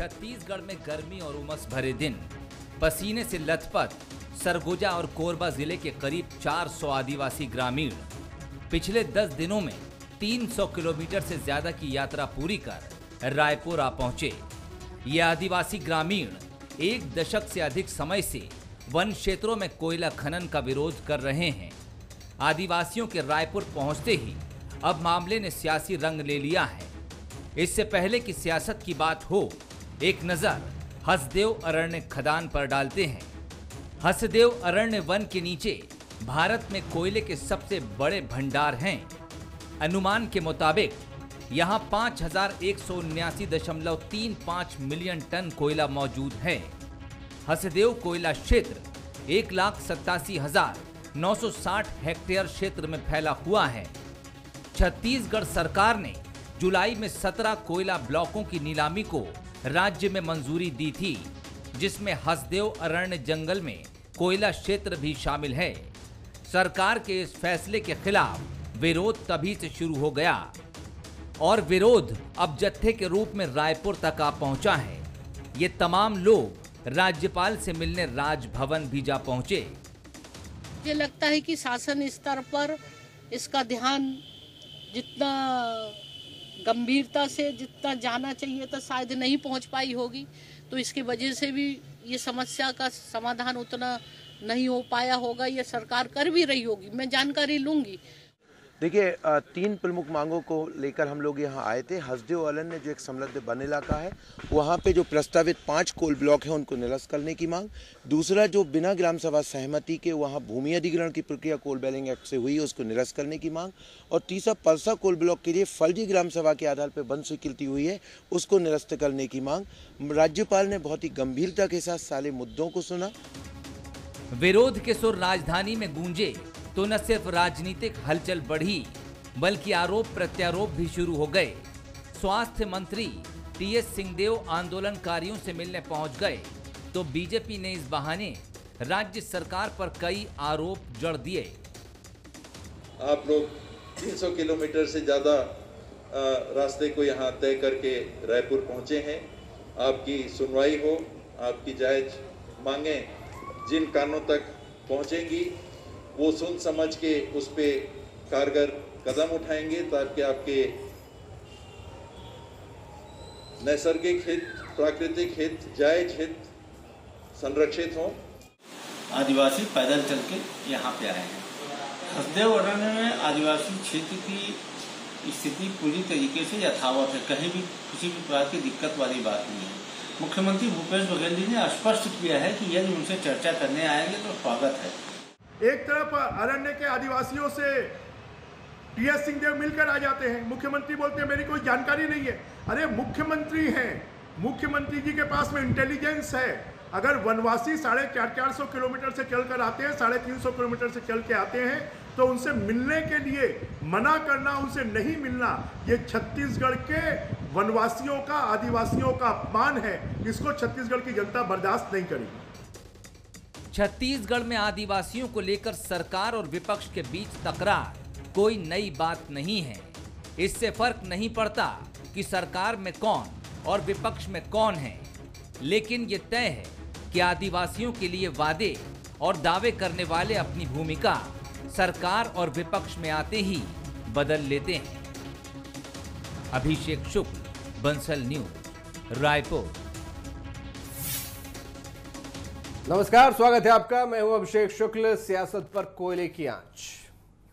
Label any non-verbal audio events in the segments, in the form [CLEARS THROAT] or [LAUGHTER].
छत्तीसगढ़ में गर्मी और उमस भरे दिन। पसीने से लथपथ, सरगुजा और कोरबा ज़िले के करीब 400 आदिवासी ग्रामीण। पिछले 10 दिनों में 300 किलोमीटर से ज़्यादा की यात्रा पूरी कर रायपुर आ पहुँचे। ये आदिवासी ग्रामीण एक दशक से अधिक समय से वन क्षेत्रों में कोयला खनन का विरोध कर रहे हैं। आदिवासियों के रायपुर पहुँचते ही अब मामले ने सियासी रंग ले लिया है। इससे पहले कि सियासत की बात हो एक नज़र हसदेव अरण्य खदान पर डालते हैं। हसदेव अरण्य वन के नीचे भारत में कोयले के सबसे बड़े भंडार हैं। अनुमान के मुताबिक यहाँ पाँच हज़ार एक सौ उन्यासी दशमलव तीन पाँच मिलियन टन कोयला मौजूद है। हसदेव कोयला क्षेत्र एक लाख सत्तासी हज़ार नौ सौ साठ हेक्टेयर क्षेत्र में फैला हुआ है। छत्तीसगढ़ सरकार ने जुलाई में 17 कोयला ब्लॉकों की नीलामी को राज्य में मंजूरी दी थी, जिसमें हसदेव अरण्य जंगल में कोयला क्षेत्र भी शामिल है। सरकार के इस फैसले के खिलाफ विरोध तभी से शुरू हो गया। और विरोध अब जत्थे के रूप में रायपुर तक आ पहुँचा है। ये तमाम लोग राज्यपाल से मिलने राजभवन भी जा पहुँचे। मुझे लगता है कि शासन स्तर पर इसका ध्यान जितना गंभीरता से जितना जाना चाहिए था, शायद नहीं पहुँच पाई होगी। तो इसकी वजह से भी ये समस्या का समाधान उतना नहीं हो पाया होगा, ये सरकार कर भी रही होगी। मैं जानकारी लूँगी देखिए तीन प्रमुख मांगों को लेकर हम लोग यहाँ आए थे। हसदेव ने जो एक समृद्ध वन इलाका है, वहाँ पे जो प्रस्तावित पाँच कोल ब्लॉक हैं, उनको निरस्त करने की मांग। दूसरा, जो बिना ग्राम सभा सहमति के वहाँ भूमि अधिग्रहण की प्रक्रिया कोल बैलिंग एक्ट से हुई है उसको निरस्त करने की मांग। और तीसरा परसा कोल ब्लॉक के लिए फर्जी ग्राम सभा के आधार पर वन स्वीकृति हुई है, उसको निरस्त करने की मांग। राज्यपाल ने बहुत ही गंभीरता के साथ सारे मुद्दों को सुना। विरोध के सुर राजधानी में गूंजे। तो न सिर्फ़ राजनीतिक हलचल बढ़ी, बल्कि आरोप प्रत्यारोप भी शुरू हो गए। स्वास्थ्य मंत्री टीएस सिंहदेव आंदोलनकारियों से मिलने पहुँच गए। तो बीजेपी ने इस बहाने राज्य सरकार पर कई आरोप जड़ दिए। आप लोग 300 किलोमीटर से ज़्यादा रास्ते को यहाँ तय करके रायपुर पहुँचे हैं। आपकी सुनवाई हो, आपकी जायज़ मांगे जिन कानों तक पहुँचेंगी वो सुन समझ के उस पर कारगर कदम उठाएँगे ताकि आपके नैसर्गिक हित, प्राकृतिक हित, जायज़ हित संरक्षित हों। आदिवासी पैदल चल के यहाँ पे आए हैं। हसदेव अरण्य में आदिवासी क्षेत्र की स्थिति पूरी तरीके से यथावत है। कहीं भी किसी भी प्रकार की दिक्कत वाली बात नहीं है। मुख्यमंत्री भूपेश बघेल जी ने स्पष्ट किया है कि यदि उनसे चर्चा करने आएँगे तो स्वागत है। एक तरफ़ अरण्य के आदिवासियों से टीएस सिंहदेव मिलकर आ जाते हैं। मुख्यमंत्री बोलते हैं, मेरी कोई जानकारी नहीं है। अरे, मुख्यमंत्री हैं। मुख्यमंत्री जी के पास में इंटेलिजेंस है। अगर वनवासी साढ़े चार चार सौ किलोमीटर से चल कर आते हैं, साढ़े तीन सौ किलोमीटर से चल के आते हैं तो उनसे मिलने के लिए मना करना, उनसे नहीं मिलना, ये छत्तीसगढ़ के वनवासियों का, आदिवासियों का अपमान है। इसको छत्तीसगढ़ की जनता बर्दाश्त नहीं करेगी। छत्तीसगढ़ में आदिवासियों को लेकर सरकार और विपक्ष के बीच तकरार। कोई नई बात नहीं है। इससे फ़र्क नहीं पड़ता कि सरकार में कौन और विपक्ष में कौन है। लेकिन ये तय है कि आदिवासियों के लिए वादे और दावे करने वाले अपनी भूमिका सरकार और विपक्ष में आते ही बदल लेते हैं। अभिषेक शुक्ल, बंसल न्यूज़, रायपुर। नमस्कार, स्वागत है आपका। मैं हूँ अभिषेक शुक्ल, सियासत पर कोयले की आँच।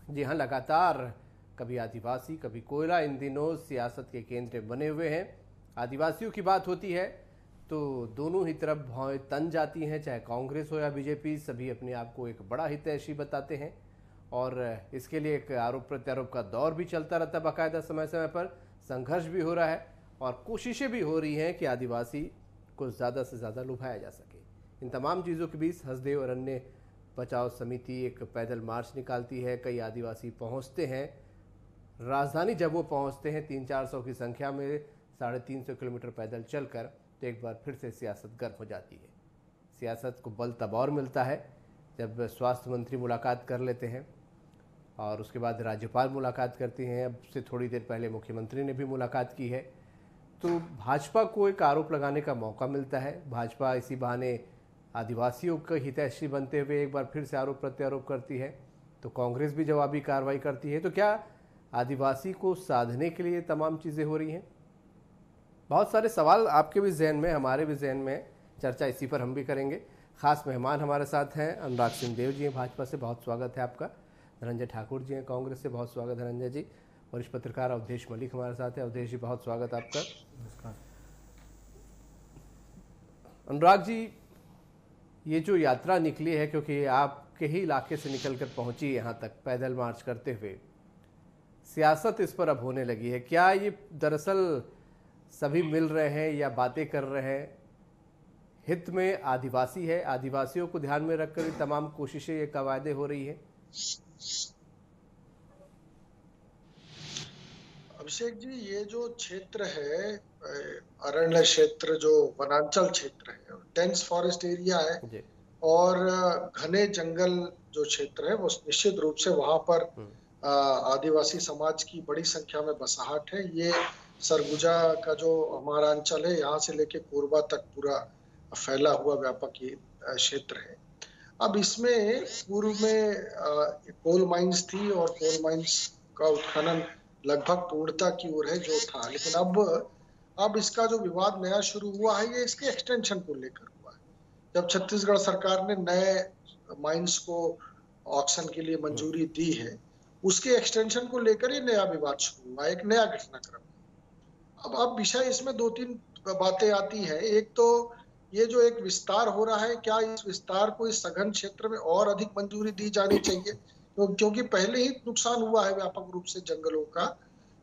जी हाँ, लगातार कभी आदिवासी, कभी कोयला, इन दिनों सियासत के केंद्र बने हुए हैं। आदिवासियों की बात होती है तो दोनों ही तरफ़ भौएँ तन जाती हैं, चाहे कांग्रेस हो या बीजेपी, सभी अपने आप को एक बड़ा हितैषी बताते हैं। और इसके लिए एक आरोप प्रत्यारोप का दौर भी चलता रहता है बाकायदा समय समय पर। संघर्ष भी हो रहा है, और कोशिशें भी हो रही हैं कि आदिवासी को ज़्यादा से ज़्यादा लुभाया जा सके। इन तमाम चीज़ों के बीच हसदेव अरण्य बचाव समिति एक पैदल मार्च निकालती है। कई आदिवासी पहुँचते हैं। राजधानी जब वो पहुँचते हैं। तीन चार सौ की संख्या में साढ़े तीन सौ किलोमीटर पैदल चलकर तो एक बार फिर से सियासत गर्म हो जाती है। सियासत को बल तब और मिलता है जब स्वास्थ्य मंत्री मुलाकात कर लेते हैं और उसके बाद राज्यपाल मुलाकात करती हैं। अब से थोड़ी देर पहले मुख्यमंत्री ने भी मुलाकात की है। तो भाजपा को एक आरोप लगाने का मौका मिलता है। भाजपा इसी बहाने आदिवासियों का हितैषी बनते हुए एक बार फिर से आरोप प्रत्यारोप करती है तो कांग्रेस भी जवाबी कार्रवाई करती है। तो क्या आदिवासी को साधने के लिए तमाम चीज़ें हो रही हैं? बहुत सारे सवाल आपके भी जहन में हमारे भी जहन में चर्चा इसी पर हम भी करेंगे। खास मेहमान हमारे साथ हैं अनुराग सिंह देव जी हैं भाजपा से बहुत स्वागत है आपका। धनंजय ठाकुर जी हैं कांग्रेस से बहुत स्वागत धनंजय जी। वरिष्ठ पत्रकार अवधेश मलिक हमारे साथ हैं। अवधेश जी बहुत स्वागत आपका। अनुराग जी ये जो यात्रा निकली है, क्योंकि आपके ही इलाके से निकलकर पहुँची यहाँ तक पैदल मार्च करते हुए, सियासत इस पर अब होने लगी है। क्या ये दरअसल सभी मिल रहे हैं या बातें कर रहे हैं? हित में आदिवासी है, आदिवासियों को ध्यान में रखकर तमाम कोशिशें, ये कवायदे हो रही है। अभिषेक जी ये जो क्षेत्र है अरण्य क्षेत्र जो वनांचल क्षेत्र है डेंस फॉरेस्ट एरिया है और घने जंगल जो क्षेत्र है वो निश्चित रूप से वहाँ पर हम्म। आदिवासी समाज की बड़ी संख्या में बसाहट है। ये सरगुजा का जो हमारा अंचल है यहाँ से लेके कोरबा तक पूरा फैला हुआ व्यापक ये क्षेत्र है। अब इसमें पूर्व में कोल माइंस थी और कोल माइंस का उत्खनन लगभग पूर्णता की ओर है, जो था। लेकिन अब अब इसका जो विवाद नया शुरू हुआ है, ये इसके एक्सटेंशन को लेकर हुआ है। जब छत्तीसगढ़ सरकार ने नए माइंस को ऑक्शन के लिए मंजूरी दी है, उसके एक्सटेंशन को लेकर ही नया विवाद शुरू हुआ, एक नया घटनाक्रम। अब अब विषय इसमें दो तीन बातें आती है। एक तो ये जो एक विस्तार हो रहा है, क्या इस विस्तार को इस सघन क्षेत्र में और अधिक मंजूरी दी जानी चाहिए? तो क्योंकि पहले ही नुकसान हुआ है व्यापक रूप से जंगलों का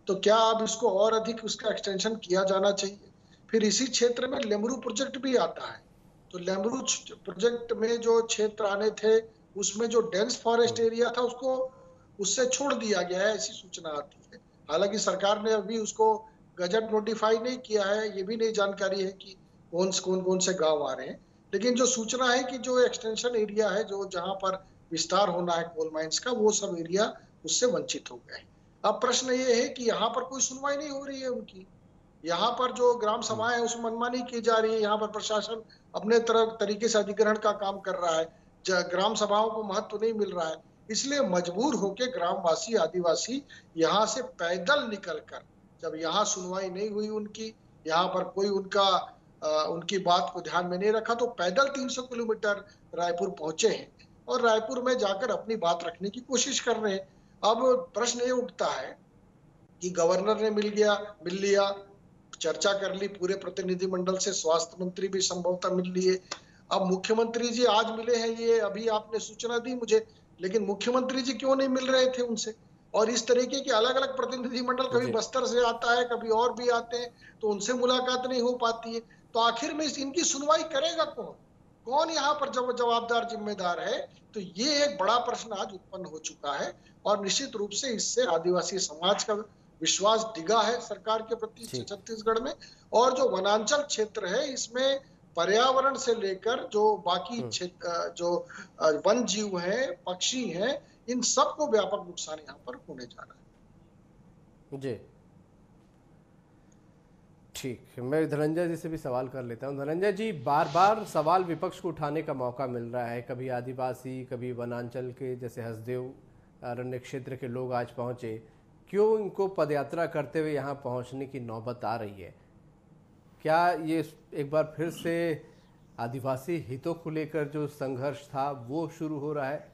तो क्या अब इसको और अधिक उसका एक्सटेंशन किया जाना चाहिए? फिर इसी क्षेत्र में लेमरू प्रोजेक्ट भी आता है। तो लेमरू प्रोजेक्ट में जो क्षेत्र आने थे, उसमें जो डेंस फॉरेस्ट एरिया था, उसको, उससे छोड़ दिया गया है, ऐसी सूचना आती है। हालाँकि सरकार ने अभी उसको गजट नोटिफाई नहीं किया है, ये भी नहीं जानकारी है कि कौन कौन कौन से गाँव आ रहे हैं। लेकिन जो सूचना है कि जो एक्सटेंशन एरिया है, जो जहाँ पर विस्तार होना है कोल माइंस का वो सब एरिया उससे वंचित हो गए अब प्रश्न ये है कि यहाँ पर कोई सुनवाई नहीं हो रही है उनकी। यहाँ पर जो ग्राम सभाएँ है उसमें मनमानी की जा रही है। यहाँ पर प्रशासन अपने तरह तरीके से अधिग्रहण का काम कर रहा है। ग्राम सभाओं को महत्व नहीं मिल रहा है। इसलिए मजबूर होकर ग्रामवासी आदिवासी यहाँ से पैदल निकल कर जब यहाँ सुनवाई नहीं हुई उनकी यहाँ पर कोई उनका आ, उनकी बात को ध्यान में नहीं रखा तो पैदल 300 किलोमीटर रायपुर पहुँचे हैं। और रायपुर में जाकर अपनी बात रखने की कोशिश कर रहे हैं। अब प्रश्न ये उठता है कि गवर्नर ने मिल गया मिल लिया चर्चा कर ली पूरे प्रतिनिधिमंडल से स्वास्थ्य मंत्री भी संभवतः मिल लिए। अब मुख्यमंत्री जी आज मिले हैं ये अभी आपने सूचना दी मुझे लेकिन मुख्यमंत्री जी क्यों नहीं मिल रहे थे उनसे? और इस तरीके के अलग अलग प्रतिनिधिमंडल कभी बस्तर से आता है कभी और भी आते हैं तो उनसे मुलाकात नहीं हो पाती है। तो आखिर में इनकी सुनवाई करेगा कौन? कौन यहाँ पर जब जवाबदार जिम्मेदार है? तो ये एक बड़ा प्रश्न आज उत्पन्न हो चुका है और निश्चित रूप से इससे आदिवासी समाज का विश्वास डिगा है सरकार के प्रति छत्तीसगढ़ में। और जो वनांचल क्षेत्र है इसमें पर्यावरण से लेकर जो बाकी हम्म। जो वन जीव है पक्षी हैं इन सबको व्यापक नुकसान यहाँ पर होने जा रहा है। जी। ठीक, मैं धनंजय जी से भी सवाल कर लेता हूँ। धनंजय जी बार बार सवाल विपक्ष को उठाने का मौका मिल रहा है। कभी आदिवासी, कभी वनांचल के, जैसे हसदेव अरण्य क्षेत्र के लोग आज पहुँचे। क्यों इनको पदयात्रा करते हुए यहाँ पहुँचने की नौबत आ रही है? क्या ये एक बार फिर से आदिवासी हितों को लेकर जो संघर्ष था, वो शुरू हो रहा है?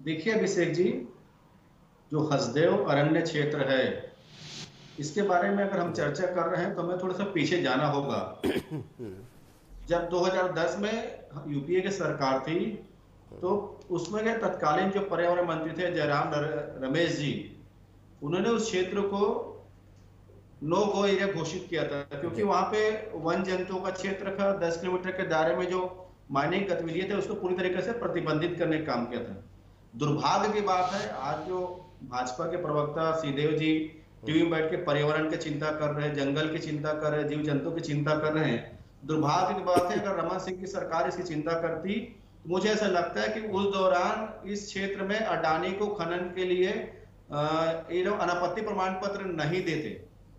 देखिए अभिषेक जी, जो हसदेव अरण्य क्षेत्र है इसके बारे में अगर हम चर्चा कर रहे हैं तो हमें थोड़ा सा पीछे जाना होगा। जब 2010 में यूपीए की सरकार थी तो उसमें के तत्कालीन जो पर्यावरण मंत्री थे जयराम रमेश जी, उन्होंने उस क्षेत्र को नो गो एरिया घोषित किया था, क्योंकि वहाँ पे वन जंतुओं का क्षेत्र था, दस किलोमीटर के दायरे में जो माइनिंग गतिविधियाँ थे, उसको पूरी तरीके से प्रतिबंधित करने का काम किया था। दुर्भाग्य की बात है, आज जो भाजपा के प्रवक्ता सीदेव जी टीवी में बैठ के पर्यावरण की चिंता कर रहे हैं, जंगल की चिंता कर रहे हैं जीव जंतु की चिंता कर रहे हैं। दुर्भाग्य की बात है, अगर रमन सिंह की सरकार इसकी चिंता करती तो मुझे ऐसा लगता है कि उस दौरान इस क्षेत्र में अडानी को खनन के लिए अनापत्ति प्रमाण पत्र नहीं देते।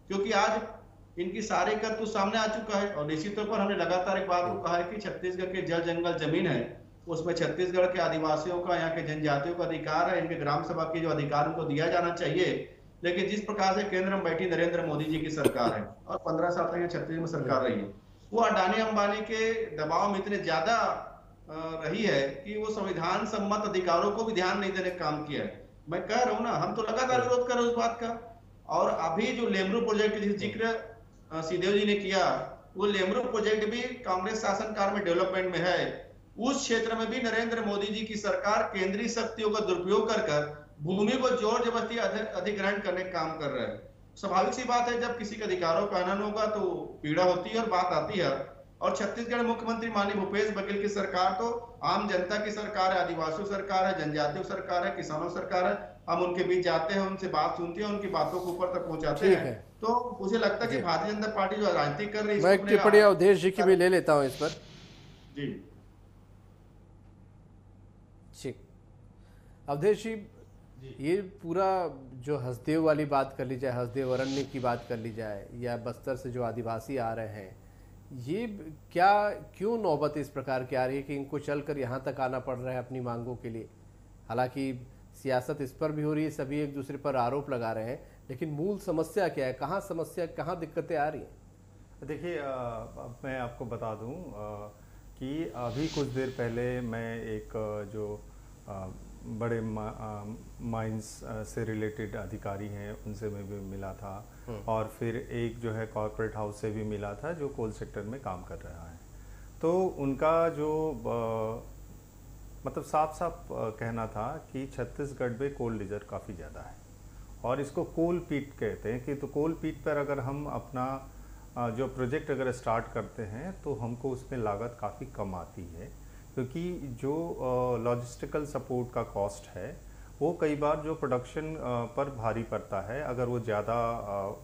क्योंकि आज इनकी सारे तो सामने आ चुका है, और निश्चित तौर पर हमने लगातार एक बात को कहा है कि छत्तीसगढ़ के जल जंगल ज़मीन है, उसमें छत्तीसगढ़ के आदिवासियों का, यहाँ के जनजातियों का अधिकार है, इनके ग्राम सभा के जो अधिकार उनको दिया जाना चाहिए। लेकिन जिस प्रकार से केंद्र में बैठी नरेंद्र मोदी जी की सरकार है, और पंद्रह साल तक छत्तीसगढ़ में सरकार रही है, वो अडानी अंबानी के दबाव में इतने ज़्यादा रही है कि वो संविधान सम्मत अधिकारों को भी ध्यान नहीं देने का काम किया है। मैं कह रहा हूँ ना, हम तो लगातार विरोध कर रहे उस बात का। और अभी जो लेमरू प्रोजेक्ट ज़िक्र सीदेव जी ने किया, वो लेमरू प्रोजेक्ट भी कांग्रेस शासन काल में डेवलपमेंट में है। उस क्षेत्र में भी नरेंद्र मोदी जी की सरकार केंद्रीय शक्तियों का दुरुपयोग कर कर भूमि को ज़ोर ज़बरदस्ती अधिग्रहण करने का काम कर रहा है। स्वाभाविक सी बात है जब किसी के अधिकारों का हनन होगा तो पीड़ा होती है और बात आती है। और छत्तीसगढ़ मुख्यमंत्री माननीय भूपेश बघेल की सरकार तो आम जनता की सरकार है आदिवासियों सरकार है जनजातियों सरकार है किसानों सरकार है। हम उनके बीच जाते हैं उनसे बात सुनते हैं उनकी बातों को ऊपर तक पहुंचाते हैं। है। तो मुझे लगता है कि भारतीय जनता पार्टी जो राजनीति कर रही है टिप्पणी अवधेश जी की भी ले लेता हूँ इस पर। जी। ठीक। अवधेश जी ये पूरा जो हसदेव वाली बात कर ली जाए हसदेव अरण्य की बात कर ली जाए या बस्तर से जो आदिवासी आ रहे हैं ये क्या क्यों नौबत इस प्रकार की आ रही है कि इनको चलकर यहाँ तक आना पड़ रहा है अपनी मांगों के लिए? हालाँकि सियासत इस पर भी हो रही है सभी एक दूसरे पर आरोप लगा रहे हैं लेकिन मूल समस्या क्या है? कहाँ समस्या कहाँ दिक्कतें आ रही हैं? देखिए मैं आपको बता दूँ कि अभी कुछ देर पहले मैं एक जो आ, बड़े माइंस से रिलेटेड अधिकारी हैं उनसे मैं भी मिला था। हम्म। और फिर एक जो है कॉरपोरेट हाउस से भी मिला था जो कोल सेक्टर में काम कर रहा है। तो उनका जो मतलब साफ़ साफ़ कहना था कि छत्तीसगढ़ में कोल रिज़र्व काफ़ी ज़्यादा है। और इसको कोल पीट कहते हैं कि तो कोल पीट पर अगर हम अपना जो प्रोजेक्ट अगर स्टार्ट करते हैं तो हमको उसमें लागत काफ़ी कम आती है। क्योंकि जो लॉजिस्टिकल सपोर्ट का कॉस्ट है वो कई बार जो प्रोडक्शन पर भारी पड़ता है। अगर वो ज़्यादा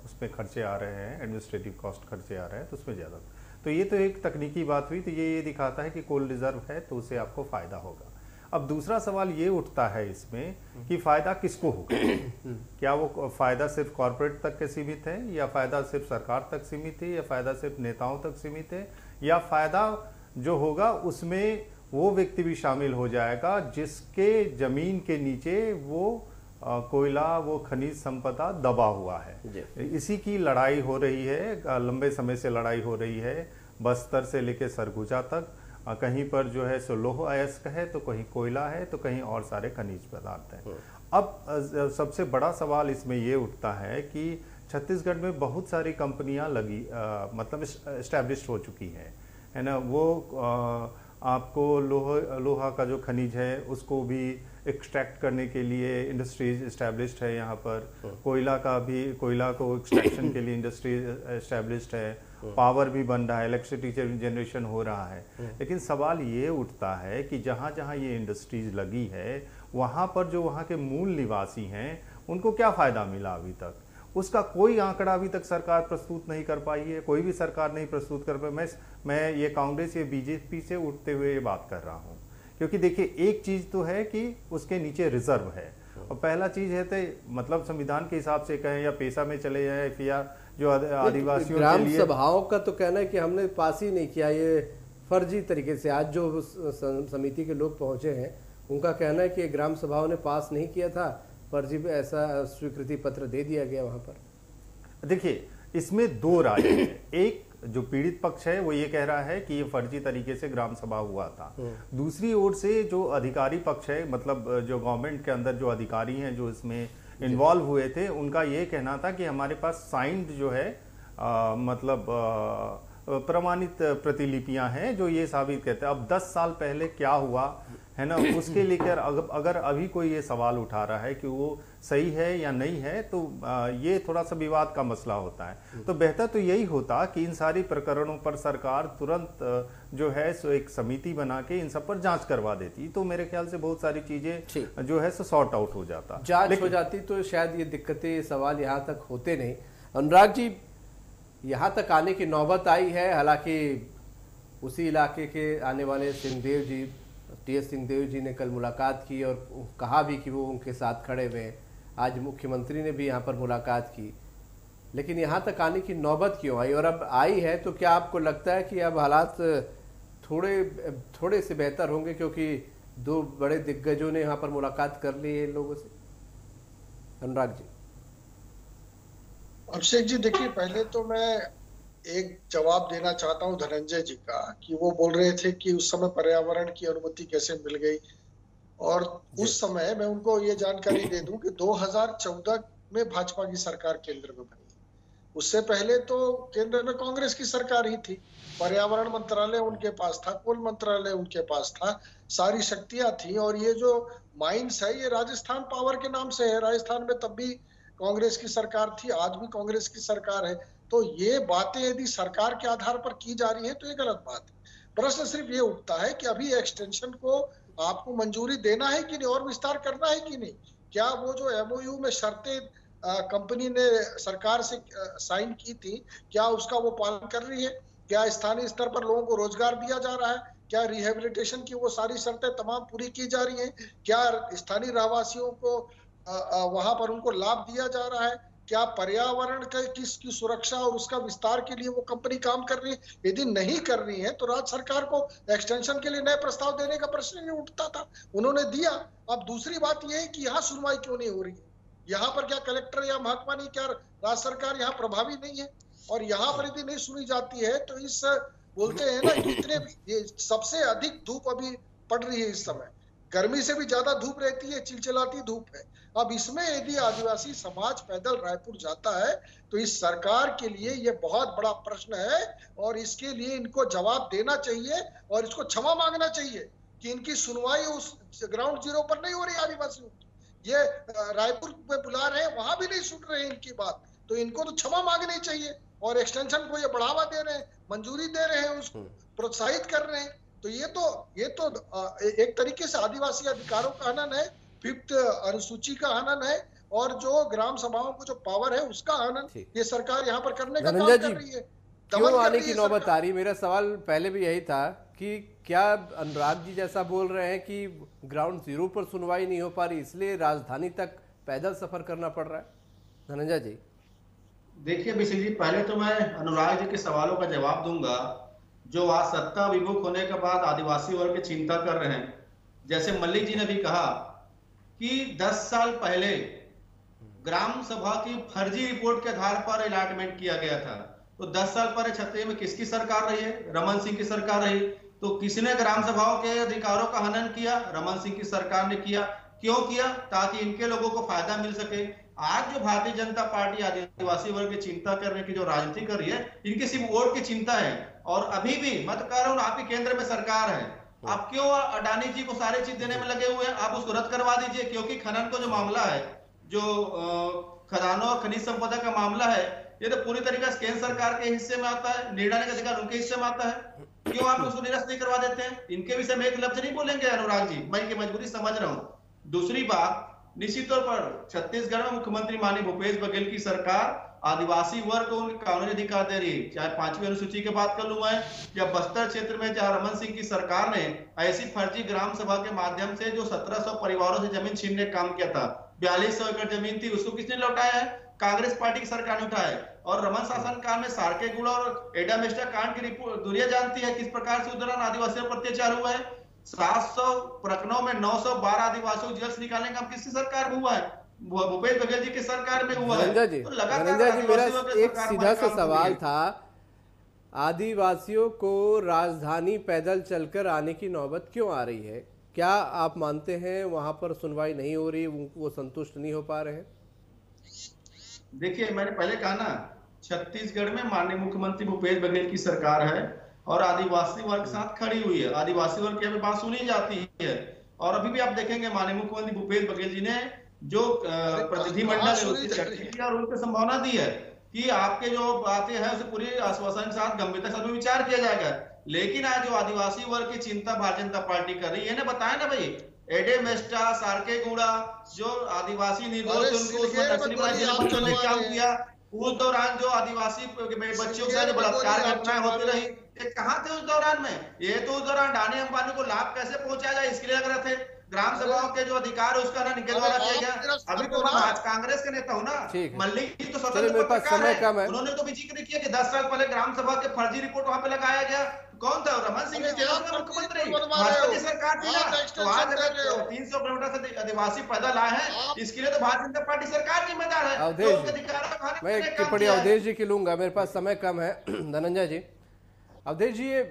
उसमें खर्चे आ रहे हैं एडमिनिस्ट्रेटिव कॉस्ट खर्चे आ रहे हैं तो उसमें ज़्यादा। तो ये तो एक तकनीकी बात हुई तो ये ये दिखाता है कि कोल रिज़र्व है तो उससे आपको फ़ायदा होगा। अब दूसरा सवाल ये उठता है इसमें कि फ़ायदा किसको होगा? [COUGHS] क्या वो फ़ायदा सिर्फ़ कॉरपोरेट तक के सीमित है या फ़ायदा सिर्फ़ सरकार तक सीमित है या फ़ायदा सिर्फ़ नेताओं तक सीमित है? या फ़ायदा जो होगा उसमें वो व्यक्ति भी शामिल हो जाएगा जिसके ज़मीन के नीचे वो कोयला वो खनिज संपदा दबा हुआ है। इसी की लड़ाई हो रही है लंबे समय से लड़ाई हो रही है बस्तर से लेकर सरगुजा तक। कहीं पर जो है सो लोह अयस्क है तो कहीं कोयला है तो कहीं और सारे खनिज पदार्थ हैं। हाँ। अब सबसे बड़ा सवाल इसमें ये उठता है कि छत्तीसगढ़ में बहुत सारी कंपनियाँ लगी आ, मतलब इस्टेब्लिश हो चुकी हैं। है ना? वो आ, आपको लोह लोहा का जो खनिज है उसको भी एक्सट्रैक्ट करने के लिए इंडस्ट्रीज़ इस्टेब्लिश्ड है यहाँ पर। हाँ। कोयला का भी कोयला को एक्सट्रैक्शन के लिए इंडस्ट्री इस्टेब्लिश्ड है। पावर भी बन रहा है इलेक्ट्रिसिटी जनरेशन हो रहा है। हम्म। लेकिन सवाल ये उठता है कि जहाँ जहाँ ये इंडस्ट्रीज़ लगी है वहाँ पर जो वहाँ के मूल निवासी हैं उनको क्या फ़ायदा मिला अभी तक? उसका कोई आंकड़ा अभी तक सरकार प्रस्तुत नहीं कर पाई है कोई भी सरकार नहीं प्रस्तुत कर पाई। मैं मैं ये कांग्रेस या बीजेपी से उठते हुए ये बात कर रहा हूँ। क्योंकि देखिए एक चीज़ तो है कि उसके नीचे रिज़र्व है। और पहला चीज़ है तो मतलब संविधान के हिसाब से कहें या पेशा में चले जाए या जो आदिवासियों ग्राम सभाओं का तो कहना है कि हमने पास ही नहीं किया ये फर्जी तरीके से। आज जो समिति के लोग पहुँचे हैं उनका कहना है कि ग्राम सभाओं ने पास नहीं किया था फर्जी ऐसा स्वीकृति पत्र दे दिया गया वहाँ पर। देखिए इसमें दो राय है। एक जो पीड़ित पक्ष है वो ये कह रहा है कि ये फर्जी तरीके से ग्राम सभा हुआ था। हम्म। दूसरी ओर से जो अधिकारी पक्ष है मतलब जो गवर्नमेंट के अंदर जो अधिकारी हैं जो इसमें इन्वॉल्व हुए थे उनका ये कहना था कि हमारे पास साइंड जो है आ, मतलब प्रमाणित प्रतिलिपियाँ हैं जो ये साबित करते हैं। अब 10 साल पहले क्या हुआ? है ना? उसके लेकर अगर अभी कोई ये सवाल उठा रहा है कि वो सही है या नहीं है तो ये थोड़ा सा विवाद का मसला होता है। तो बेहतर तो यही होता कि इन सारी प्रकरणों पर सरकार तुरंत जो है सो एक समिति बना के इन सब पर जाँच करवा देती। तो मेरे ख्याल से बहुत सारी चीज़ें जो है सो सॉर्ट आउट हो जाता। जाँच हो जाती तो शायद ये दिक्कतें सवाल यहाँ तक होते नहीं। अनुराग जी यहाँ तक आने की नौबत आई है? हालाँकि उसी इलाके के आने वाले सिंहदेव जी टी एस सिंहदेव जी ने कल मुलाकात की और कहा भी कि वो उनके साथ खड़े हुए आज मुख्यमंत्री ने भी यहाँ पर मुलाकात की। लेकिन यहाँ तक आने की नौबत क्यों आई? और अब आई है तो क्या आपको लगता है कि अब हालात थोड़े थोड़े से बेहतर होंगे क्योंकि दो बड़े दिग्गजों ने यहाँ पर मुलाकात कर ली है इन लोगों से? अनुराग जी। अभिषेक जी, देखिए, पहले तो मैं एक जवाब देना चाहता हूँ धनंजय जी का कि वो बोल रहे थे कि उस समय पर्यावरण की अनुमति कैसे मिल गई। और उस समय मैं उनको ये जानकारी दे दूँ कि 2014 में भाजपा की सरकार केंद्र में बनी। उससे पहले तो केंद्र में कांग्रेस की सरकार ही थी। पर्यावरण मंत्रालय उनके पास था कुल मंत्रालय उनके पास था सारी शक्तियाँ थी। और ये जो माइंस है ये राजस्थान पावर के नाम से है। राजस्थान में तब भी कांग्रेस की सरकार थी, आज भी कांग्रेस की सरकार है। तो ये बातें यदि सरकार के आधार पर की जा रही है तो ये गलत बात है। प्रश्न सिर्फ़ ये उठता है कि अभी एक्सटेंशन को आपको मंजूरी देना है कि नहीं और विस्तार करना है कि नहीं? क्या वो जो एमओयू में शर्तें कंपनी ने सरकार से साइन की थी, क्या उसका वो पालन कर रही है? क्या स्थानीय स्तर पर लोगों को रोज़गार दिया जा रहा है? क्या रिहेबिलिटेशन की वो सारी शर्तें तमाम पूरी की जा रही हैं? क्या स्थानीय रहवासियों को वहाँ पर उनको लाभ दिया जा रहा है। क्या पर्यावरण के किसकी सुरक्षा और उसका विस्तार के लिए वो कंपनी काम कर रही है? यदि नहीं कर रही है तो राज्य सरकार को एक्सटेंशन के लिए नए प्रस्ताव देने का प्रश्न नहीं उठता था। उन्होंने दिया। अब दूसरी बात यह है कि यहाँ सुनवाई क्यों नहीं हो रही है? यहाँ पर क्या कलेक्टर या महकमा नहीं, क्या राज्य सरकार यहाँ प्रभावी नहीं है? और यहाँ पर यदि नहीं सुनी जाती है तो इस, बोलते हैं ना, इतने ये सबसे अधिक धूप अभी पड़ रही है इस समय। गर्मी से भी ज़्यादा धूप रहती है, चिलचिलाती धूप है। अब इसमें यदि आदिवासी समाज पैदल रायपुर जाता है तो इस सरकार के लिए ये बहुत बड़ा प्रश्न है और इसके लिए इनको जवाब देना चाहिए और इसको क्षमा मांगना चाहिए कि इनकी सुनवाई उस ग्राउंड ज़ीरो पर नहीं हो रही आदिवासियों की। ये रायपुर में बुला रहे हैं वहाँ भी नहीं सुन रहे इनकी बात। तो इनको तो क्षमा मांगनी चाहिए और एक्सटेंशन को ये बढ़ावा दे रहे हैं मंजूरी दे रहे हैं उसको प्रोत्साहित कर रहे हैं। तो ये तो ये तो एक तरीके से आदिवासी अधिकारों का हनन है। फिफ्थ अनुसूची का हनन है और जो ग्राम सभाओं को जो पावर है उसका हनन ये सरकार यहाँ पर करने का काम कर रही है। क्यों आने की नौबत आ रही? मेरा सवाल पहले भी यही था कि क्या अनुराग जी जैसा बोल रहे हैं कि ग्राउंड ज़ीरो पर सुनवाई नहीं हो पा रही इसलिए राजधानी तक पैदल सफ़र करना पड़ रहा है? धनंजय जी। देखिए अभिषेक जी पहले तो मैं अनुराग जी के सवालों का जवाब दूँगा जो आज सत्ता विमुख होने के बाद आदिवासी वर्ग की चिंता कर रहे हैं। जैसे मल्लिक जी ने भी कहा कि 10 साल पहले ग्राम सभा की फर्जी रिपोर्ट के आधार पर अलॉटमेंट किया गया था। तो 10 साल पहले छत्तीसगढ़ में किसकी सरकार रही है? रमन सिंह की सरकार रही। तो किसने ग्राम सभाओं के अधिकारों का हनन किया? रमन सिंह की सरकार ने किया। क्यों किया? ताकि इनके लोगों को फ़ायदा मिल सके। आज जो भारतीय जनता पार्टी आदिवासी वर्ग की चिंता करने की जो राजनीति कर रही है, इनकी सिर्फ़ वोट की चिंता है। और अभी भी मत हूँ आपके केंद्र में सरकार है। आप क्यों अडानी जी को सारी चीज़ देने में लगे हुए हैं? आप उसको रद्द करवा दीजिए, क्योंकि खनन का जो मामला है, जो खदानों और खनिज संपदा का मामला है, ये तो पूरी तरीके से केंद्र सरकार के हिस्से में आता है, निर्णय का अधिकार उनके हिस्से में आता है। क्यों आप उसको निरस्त नहीं करवा देते हैं? इनके विषय में एक लफ्ज नहीं बोलेंगे, अनुराग जी। मैं इनकी मजबूरी समझ रहा हूँ। दूसरी बात, निश्चित तौर पर छत्तीसगढ़ में मुख्यमंत्री माननीय भूपेश बघेल की सरकार आदिवासी वर्ग को कानूनी अधिकार दे रही चाहे पांचवी अनुसूची की बात कर लू मैं, या बस्तर क्षेत्र में जहाँ रमन सिंह की सरकार ने ऐसी फर्जी ग्राम सभा के माध्यम से जो 1700 परिवारों से ज़मीन छीनने का काम किया था, बयालीस सौ एकड़ ज़मीन थी, उसको किसने लौटाया है? कांग्रेस पार्टी की सरकार ने उठाया और रमन शासन काल में सारके गुड़ा और एडामेस्टा कांड की रिपोर्ट दुनिया जानती है किस प्रकार से दौरान आदिवासियों पर अत्याचार हुआ है? सात सौ प्रकरणों में नौ सौ बारह आदिवासियों जेल से निकालने का किसकी सरकार हुआ है? भूपेश बघेल जी की सरकार में हुआ है। जी तो जी मेरा एक सीधा सा सवाल था आदिवासियों को राजधानी पैदल चलकर आने की नौबत क्यों आ रही है? क्या आप मानते हैं वहाँ पर सुनवाई नहीं हो रही वो संतुष्ट नहीं हो पा रहे हैं? देखिए मैंने पहले कहा ना छत्तीसगढ़ में माननीय मुख्यमंत्री भूपेश बघेल की सरकार है और आदिवासी वर्ग के साथ खड़ी हुई है। आदिवासी वर्ग की बात सुनी जाती है। और अभी भी आप देखेंगे माननीय मुख्यमंत्री भूपेश बघेल जी ने जो प्रतिनिधिमंडल और उनकी संभावना दी है कि आपके जो बातें हैं उसे पूरी आश्वासन के साथ गंभीरता के साथ विचार किया जाएगा। लेकिन आज जो आदिवासी वर्ग की चिंता भारतीय जनता पार्टी कर रही है ना बताया ना भाई? एडे मेस्टा सारके गुड़ा जो आदिवासी निर्दोष उनको उसमें काम किया उस दौरान जो आदिवासी बच्चों के साथ बलात्कार घटनाएँ होती रही ये कहाँ थे उस दौरान में? ये तो उस दौरान डानी अंबानी को लाभ कैसे पहुँचाया जाए इसके लिए लग रहे थे। ग्राम सभाओं के जो अधिकार है उसका ना निकलवाना किया गया। अभी तो मैं कांग्रेस के नेता हूँ ना। ठीक मल्लिक जी तो स्वतंत्र पत्रकार समय है। कम है। उन्होंने तो भी ज़िक्र किया कि दस साल पहले ग्राम सभा के फर्जी रिपोर्ट वहाँ पे लगाया गया। कौन था? रमन सिंह जी थे आप तो मुख्यमंत्री। भाजपा की सरकार थी ना। तो आज हो। अगर तीन सौ किलोमीटर से आदिवासी पैदल आए हैं। इसके लिए तो भारतीय जनता पार्टी सरकार जिम्मेदार है। अवधेश हनन मैं एक टिप्पणी अवधेश जी की लूँगा। मेरे पास समय कम है। [CLEARS THROAT] धनंजय जी। अवधेश जी ये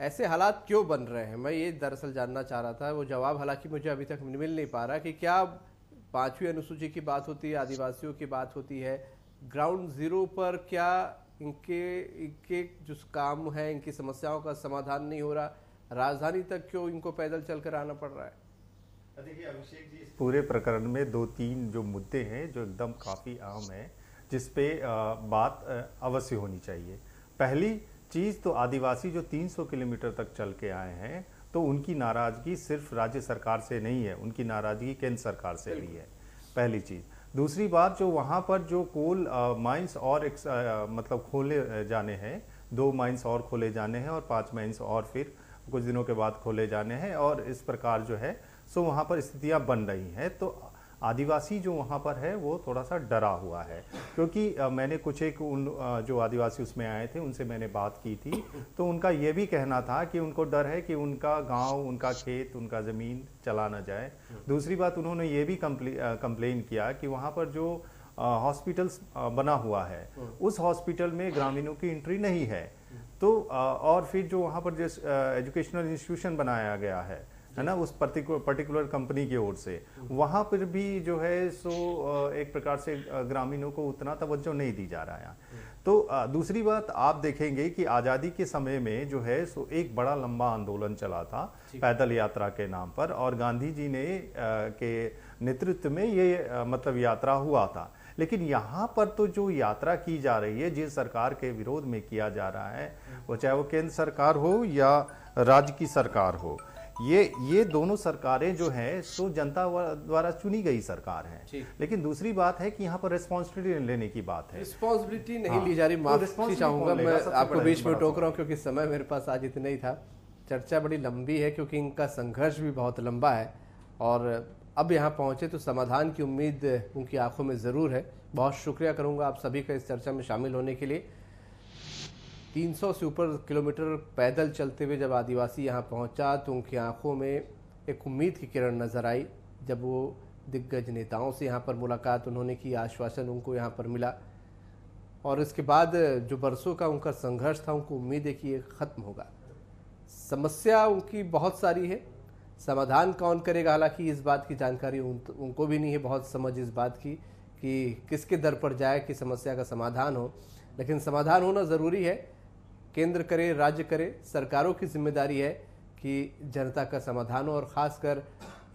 ऐसे हालात क्यों बन रहे हैं? मैं ये दरअसल जानना चाह रहा था। वो जवाब हालाँकि मुझे अभी तक मिल नहीं पा रहा कि क्या पांचवी अनुसूची की बात होती है आदिवासियों की बात होती है। ग्राउंड ज़ीरो पर क्या इनके इनके जो काम है इनकी समस्याओं का समाधान नहीं हो रहा? राजधानी तक क्यों इनको पैदल चलकर आना पड़ रहा है? देखिए अभिषेक जी इस पूरे प्रकरण में दो तीन जो मुद्दे हैं जो एकदम काफ़ी अहम हैं जिस पे बात अवश्य होनी चाहिए। पहली चीज़ तो आदिवासी जो 300 किलोमीटर तक चल के आए हैं तो उनकी नाराज़गी सिर्फ़ राज्य सरकार से नहीं है उनकी नाराज़गी केंद्र सरकार से भी है पहली चीज़। दूसरी बात जो वहाँ पर जो कोल माइंस और एक, अ, मतलब खोले जाने हैं दो माइंस और खोले जाने हैं और पाँच माइंस और फिर कुछ दिनों के बाद खोले जाने हैं और इस प्रकार जो है सो वहाँ पर स्थितियाँ बन रही हैं तो आदिवासी जो वहाँ पर है, वो थोड़ा सा डरा हुआ है। क्योंकि मैंने कुछ एक उन जो आदिवासी उसमें आए थे, उनसे मैंने बात की थी। तो उनका ये भी कहना था कि उनको डर है कि उनका गाँव, उनका खेत, उनका ज़मीन चला ना जाए। दूसरी बात, उन्होंने ये भी कंप्लेन किया कि वहाँ पर जो हॉस्पिटल्स बना हुआ है, उस हॉस्पिटल में ग्रामीणों की एंट्री नहीं है। तो और फिर जो वहाँ पर जिस एजुकेशनल इंस्टीट्यूशन बनाया गया है है ना उस पर्टिकुलर कंपनी की ओर से। वहाँ पर भी जो है सो एक प्रकार से ग्रामीणों को उतना तवज्जो नहीं दी जा रहा है। तो दूसरी बात आप देखेंगे कि आज़ादी के समय में जो है सो एक बड़ा लंबा आंदोलन चला था पैदल यात्रा के नाम पर और गांधी जी ने के नेतृत्व में ये मतलब यात्रा हुआ था। लेकिन यहाँ पर तो जो यात्रा की जा रही है जिस सरकार के विरोध में किया जा रहा है वो चाहे वो केंद्र सरकार हो या राज्य की सरकार हो ये ये दोनों सरकारें जो हैं सो जनता द्वारा चुनी गई सरकार है। लेकिन दूसरी बात है कि यहाँ पर रिस्पॉन्सिबिलिटी लेने की बात है। रिस्पॉन्सिबिलिटी नहीं हाँ, ली जा रही तो माफ़ी चाहूँगा मैं आपको बीच में टोक रहा हूँ क्योंकि समय मेरे पास आज इतना ही था। चर्चा बड़ी लंबी है क्योंकि इनका संघर्ष भी बहुत लंबा है। और अब यहाँ पहुँचे तो समाधान की उम्मीद उनकी आँखों में ज़रूर है। बहुत शुक्रिया करूँगा आप सभी का इस चर्चा में शामिल होने के लिए। 300 से ऊपर किलोमीटर पैदल चलते हुए जब आदिवासी यहाँ पहुँचा तो उनकी आँखों में एक उम्मीद की किरण नज़र आई। जब वो दिग्गज नेताओं से यहाँ पर मुलाकात उन्होंने की आश्वासन उनको यहाँ पर मिला। और इसके बाद जो बरसों का उनका संघर्ष था उनको उम्मीद है कि ये खत्म होगा। समस्या उनकी बहुत सारी है। समाधान कौन करेगा? हालाँकि इस बात की जानकारी उन, उनको भी नहीं है। बहुत समझ इस बात की कि किसके दर पर जाए कि समस्या का समाधान हो। लेकिन समाधान होना ज़रूरी है। केंद्र करे, राज्य करे, सरकारों की ज़िम्मेदारी है कि जनता का समाधान हो और ख़ासकर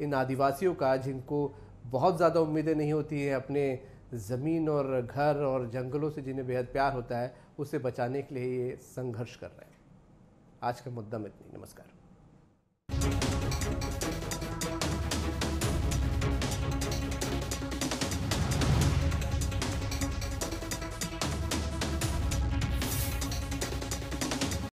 इन आदिवासियों का, जिनको बहुत ज़्यादा उम्मीदें नहीं होती हैं अपने ज़मीन और घर और जंगलों से जिन्हें बेहद प्यार होता है, उसे बचाने के लिए ये संघर्ष कर रहे हैं। आज का मुद्दा में इतनी। नमस्कार।